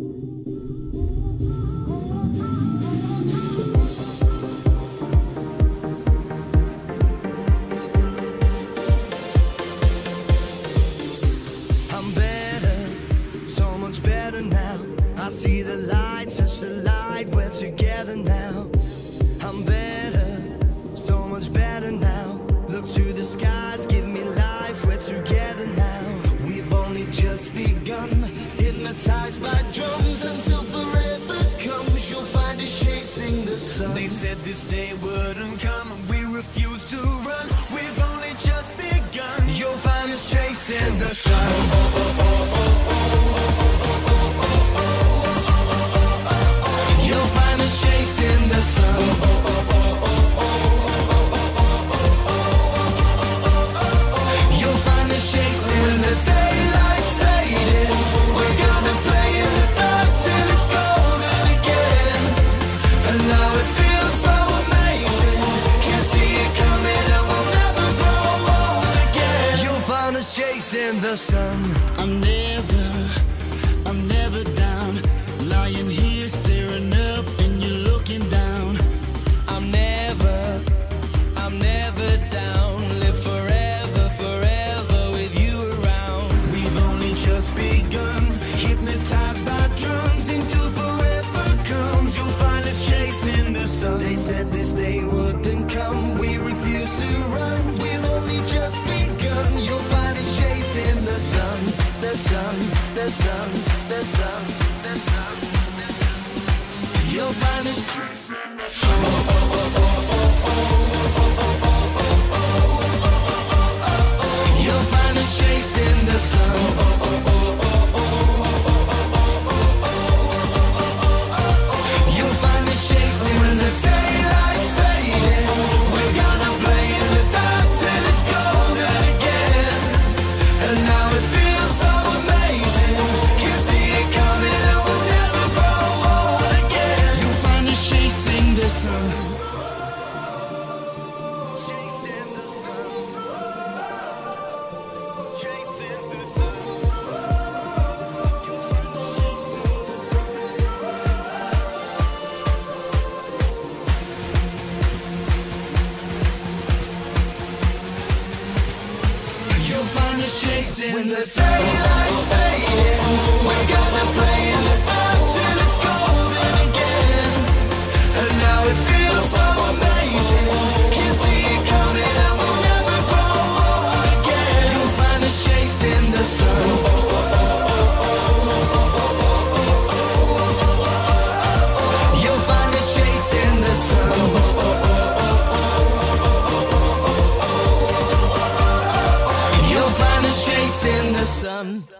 I see the light, touch the light, we're together now. I'm better, so much better now. Look to the skies, give hypnotized by drums until forever comes. You'll find us chasing the sun. They said this day wouldn't come, and we refuse to run. We've only just begun. You'll find us chasing the sun. You'll find us chasing the sun. The sun. Sun, the sun, the sun, the sun, the sun. You'll find us chasing the sun. You'll find us chasing the sun. Sun. Chasing the sun. Chasing the sun. You'll find us chasing the daylight's fading. Sun. You'll find us chasing the sun.